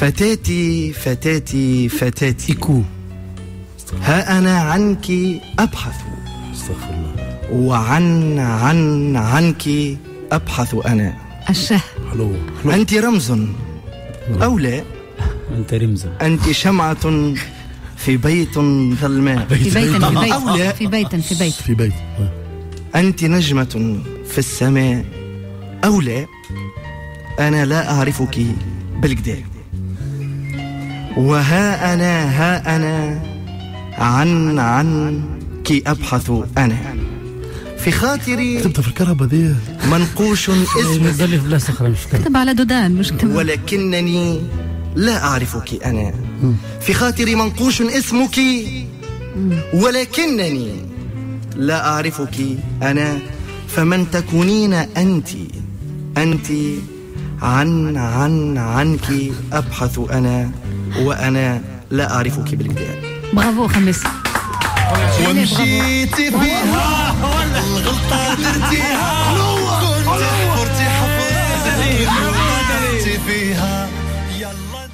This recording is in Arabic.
فتاتي فتاتي فتاتي. إيكو. ها أنا عنك أبحث. أستغفر الله. وعن عن عنك أبحث أنا. الشه حلو حلو أنت رمز أو لا؟ أنت رمزة أنت شمعة في بيت ظلماء في بيت. في أو بيت. لا. في بيت في بيت. في بيت. أنت نجمة في السماء. أو لا؟ أنا لا أعرفك بالكدا وها أنا ها أنا. عن عنك أبحث أنا. في خاطري انت في الكهرباء دي. منقوش اسمك في مش كتب على دودان مش كتب. ولكنني لا أعرفك أنا. في خاطري منقوش اسمك. ولكنني لا أعرفك أنا. فمن تكونين أنت؟ أنت عن عن عنك أبحث أنا. وأنا لا أعرفك بالكدا برافو خميس. ومشيتي فيها الغلطة درتيها كنت حفرتي فيها. يلا